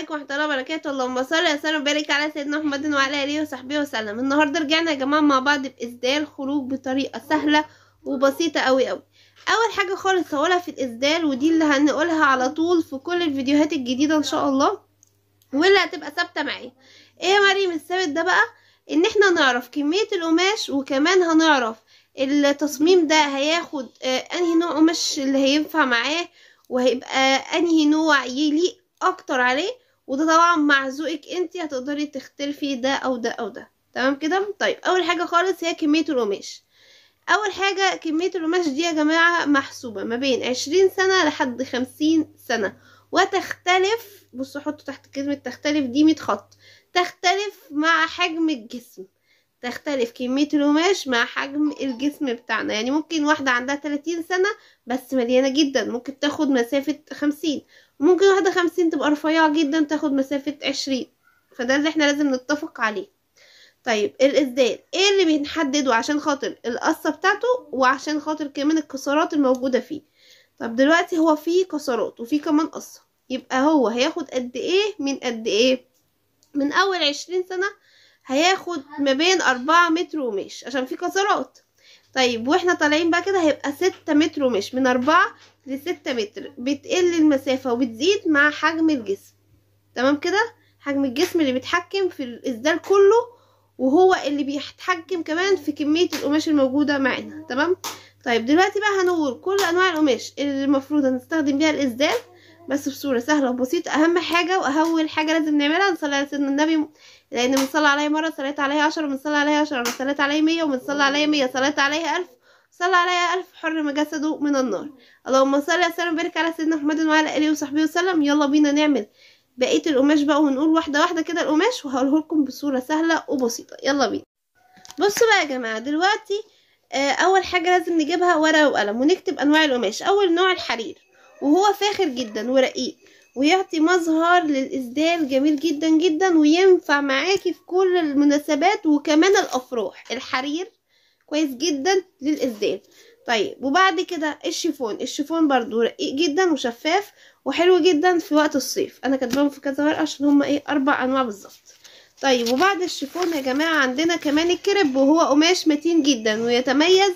عليكم ورحمة الله وبركاته. اللهم صل وسلم وبارك على سيدنا محمد وعلى آله وصحبه وسلم. النهاردة رجعنا يا جماعة مع بعض بإسدال خروج بطريقة سهلة وبسيطة أوي أوي. أول حاجة خالص هقولها في الإسدال ودي اللي هنقولها على طول في كل الفيديوهات الجديدة إن شاء الله واللي هتبقى ثابتة معايا. إيه يا مريم الثابت ده بقى؟ إن إحنا نعرف كمية القماش وكمان هنعرف التصميم ده هياخد آه أنهي نوع قماش اللي هينفع معاه وهيبقى أنهي نوع يليق أكتر عليه وده طبعا مع ذوقك انت هتقدري تختلفي ده أو ده أو ده. تمام كده؟ طيب أول حاجة خالص هي كمية القماش. أول حاجة كمية القماش دي يا جماعة محسوبة ما بين عشرين سنة لحد خمسين سنة. وتختلف بصوا حطوا تحت كلمة تختلف دي مية خط. تختلف مع حجم الجسم. تختلف كمية القماش مع حجم الجسم بتاعنا. يعني ممكن واحدة عندها 30 سنة بس مليانة جدا. ممكن تاخد مسافة 50 ممكن واحدة 50 تبقى رفيعة جدا تاخد مسافة 20 فده اللي إحنا لازم نتفق عليه. طيب الإسدال إيه اللي بنحدده عشان خاطر القصة بتاعته وعشان خاطر كمان الكسرات الموجودة فيه؟ طب دلوقتي هو فيه كسرات وفيه كمان قصة. يبقى هو هياخد قد إيه من قد إيه؟ من أول عشرين سنة هياخد ما بين أربعة متر ومش عشان في كسرات. طيب وإحنا طالعين بقى كده هيبقى ستة متر ومش من أربعة لستة متر. بتقل المسافة وبتزيد مع حجم الجسم. تمام كده؟ حجم الجسم اللي بيتحكم في الإسدال كله وهو اللي بيتحكم كمان في كمية القماش الموجودة معانا. تمام؟ طيب دلوقتي بقى هنقول كل أنواع القماش اللي المفروض هنستخدم بيها الإسدال بس بصورة سهلة وبسيطة. أهم حاجة وأول حاجة لازم نعملها نصلي على سيدنا النبي لأن بنصلي عليه مرة صليت عليه عشرة بنصلي عليه عشرة صليت عليه مية وبنصلي عليه مية صليت عليه ألف صلى عليه ألف حرم جسده من النار. اللهم صل وسلم وبارك على سيدنا محمد وعلى آله وصحبه وسلم. يلا بينا نعمل بقية القماش بقى ونقول واحدة واحدة كده القماش وهقوله لكم بصورة سهلة وبسيطة. يلا بينا. بصوا بقى يا جماعة دلوقتي آه أول حاجة لازم نجيبها ورقة وقلم ونكتب أنواع القماش. أول نوع الحرير. وهو فاخر جدا ورقيق ويعطي مظهر للإسدال جميل جدا جدا وينفع معاكي في كل المناسبات وكمان الأفراح. الحرير كويس جدا للإسدال. طيب وبعد كده الشيفون. الشيفون برضو رقيق جدا وشفاف وحلو جدا في وقت الصيف. أنا كاتباهم في كذا ورقة عشان هما إيه أربع أنواع بالظبط. طيب وبعد الشيفون يا جماعة عندنا كمان الكريب وهو قماش متين جدا ويتميز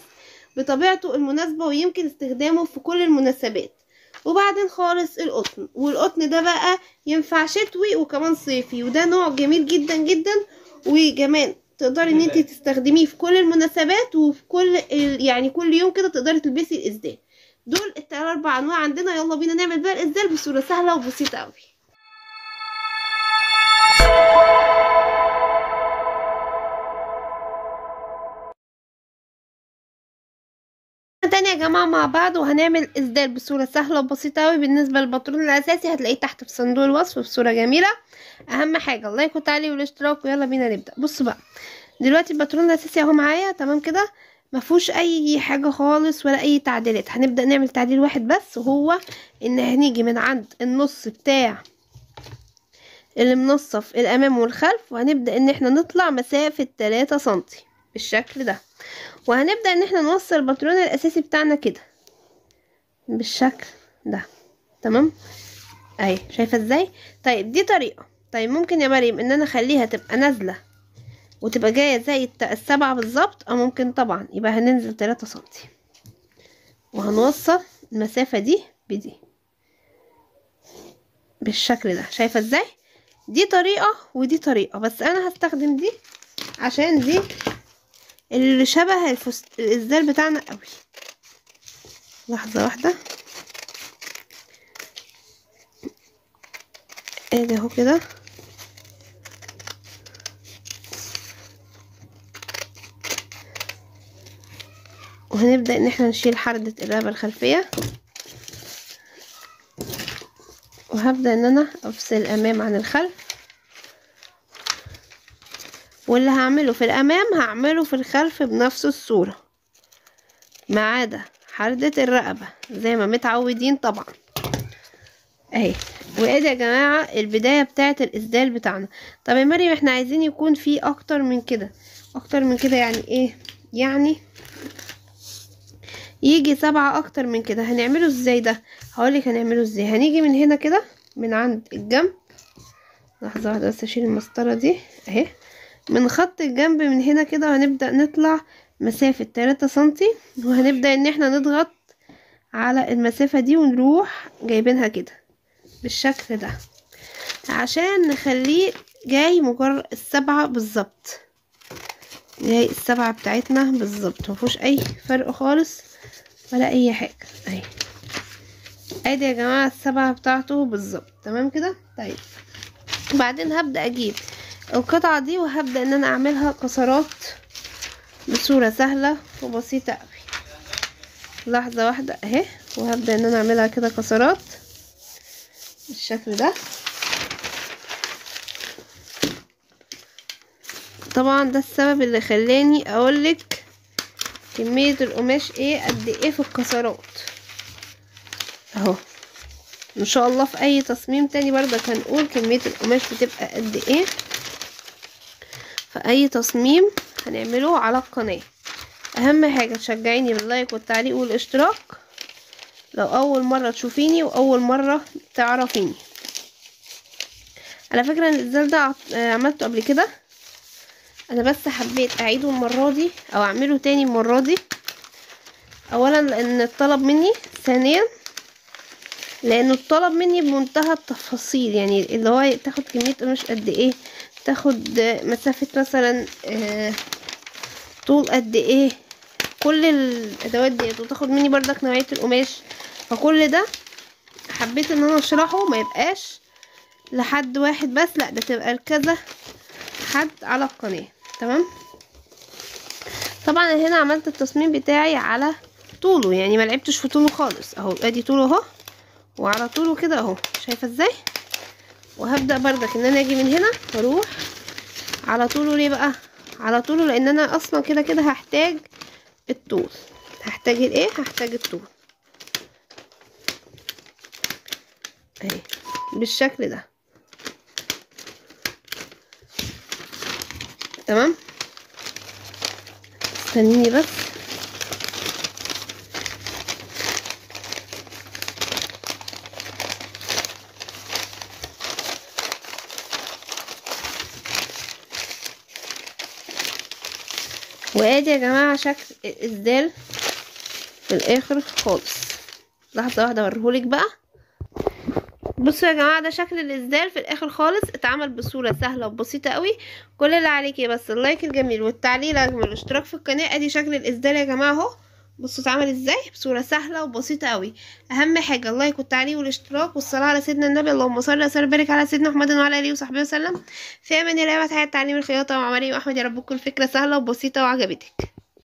بطبيعته المناسبة ويمكن استخدامه في كل المناسبات. وبعدين خالص القطن. والقطن ده بقى ينفع شتوي وكمان صيفي وده نوع جميل جدا جدا. وكمان تقدري إن انت تستخدميه في كل المناسبات وفي كل يعني كل يوم كده تقدري تلبسي الاسدال دول التلات أربع أنواع عندنا. يلا بينا نعمل بقى الاسدال بصورة سهلة وبسيطة قوي تاني يا جماعة مع بعض وهنعمل إسدال بصورة سهلة وبسيطة أوي. بالنسبة للباترون الأساسي هتلاقيه تحت في صندوق الوصف بصورة جميلة. أهم حاجة ال like والتعليق والاشتراك ويلا بينا نبدأ. بصوا بقى دلوقتي الباترون الأساسي أهو معايا تمام كده؟ مفهوش أي حاجة خالص ولا أي تعديلات. هنبدأ نعمل تعديل واحد بس وهو إن هنيجي من عند النص بتاع اللي منصف الأمام والخلف وهنبدأ إن إحنا نطلع مسافة تلاتة سنتي. بالشكل ده. وهنبدأ إن إحنا نوصل الباترون الأساسي بتاعنا كده. بالشكل ده. تمام؟ أهي. شايفة إزاي؟ طيب دي طريقة. طيب ممكن يا مريم إن أنا أخليها تبقى نازلة وتبقى جاية زي السبعة بالظبط أو ممكن طبعا يبقى هننزل تلاتة سنتي. وهنوصل المسافة دي بدي. بالشكل ده. شايفة إزاي؟ دي طريقة ودي طريقة. بس أنا هستخدم دي عشان دي اللي شبه الفست... الإسدال بتاعنا قوي. لحظة واحدة. ادي اهو كده. وهنبدأ إن إحنا نشيل حردة الرقبة الخلفية. وهبدأ إن أنا أفصل الامام عن الخلف. واللي هعمله في الأمام هعمله في الخلف بنفس الصورة. ما عدا حردة الرقبة زي ما متعودين طبعا. أهي. وادي يا جماعة البداية بتاعة الإسدال بتاعنا. طب يا مريم إحنا عايزين يكون في أكتر من كده. أكتر من كده يعني إيه؟ يعني يجي سبعة أكتر من كده. هنعمله إزاي ده؟ هقولك هنعمله إزاي. هنيجي من هنا كده من عند الجنب. لحظة واحدة بس أشيل المسطرة دي. أهي. من خط الجنب من هنا كده وهنبدأ نطلع مسافة تلاتة سنتي. وهنبدأ إن إحنا نضغط على المسافة دي ونروح جايبينها كده بالشكل ده عشان نخليه جاي مجرد السبعة بالظبط. جاي السبعة بتاعتنا بالظبط. مفيهوش أي فرق خالص ولا أي حاجة. أهي. أدي يا جماعة السبعة بتاعته بالظبط. تمام كده؟ طيب. بعدين هبدأ أجيب القطعة دي وهبدأ إن أنا أعملها كسرات بصورة سهلة وبسيطة أوي. لحظة واحدة أهي وهبدأ إن أنا أعملها كده كسرات بالشكل ده. طبعا ده السبب اللي خلاني أقولك كمية القماش إيه قد إيه في الكسرات. أهو. إن شاء الله في أي تصميم تاني برضك هنقول كمية القماش بتبقى قد إيه. في اي تصميم هنعمله على القناة. أهم حاجة تشجعيني باللايك والتعليق والاشتراك. لو أول مرة تشوفيني وأول مرة تعرفيني. على فكرة الازاز ده عملته قبل كده. أنا بس حبيت أعيده المرة دي أو أعمله تاني المرة دي. اولا لأن الطلب مني. ثانيا لأنه الطلب مني بمنتهى التفاصيل. يعني اللي هو تاخد كمية قماش قد إيه. تاخد مسافة مثلا آه، طول قد إيه؟ كل الأدوات ديت وتاخد مني بردك نوعية القماش. فكل ده حبيت إن أنا أشرحه ما يبقاش لحد واحد بس لأ ده تبقى لكذا حد على القناة. تمام؟ طبعا هنا عملت التصميم بتاعي على طوله يعني ما لعبتش في طوله خالص. أهو أدي طوله أهو وعلى طوله كده أهو. شايفة إزاي؟ وهبدأ بردك إن أنا أجي من هنا وأروح. على طوله ليه بقى؟ على طوله لأن أنا أصلا كده كده هحتاج الطول. هحتاج الإيه؟ هحتاج الطول. أهي بالشكل ده. تمام؟ استنيني بس. وادي يا جماعة شكل الاسدال في الآخر خالص. لحظة واحدة أوريهولك بقى. بصوا يا جماعة ده شكل الاسدال في الآخر خالص. اتعمل بصورة سهلة وبسيطة قوي. كل اللي عليكي بس ال like الجميل والتعليق الاجمل والاشتراك في القناة. أدي شكل الاسدال يا جماعة أهو. بصوا اتعمل إزاي؟ بصورة سهلة وبسيطة قوي. أهم حاجة اللايك والتعليق والاشتراك والصلاة على سيدنا النبي. اللهم صل وسلم وبارك على سيدنا محمد وعلى آله وصحبه وسلم. في أمان الله وتحية تعليم الخياطة مع مريم احمد يا رب تكون فكرة سهلة وبسيطة وعجبتك.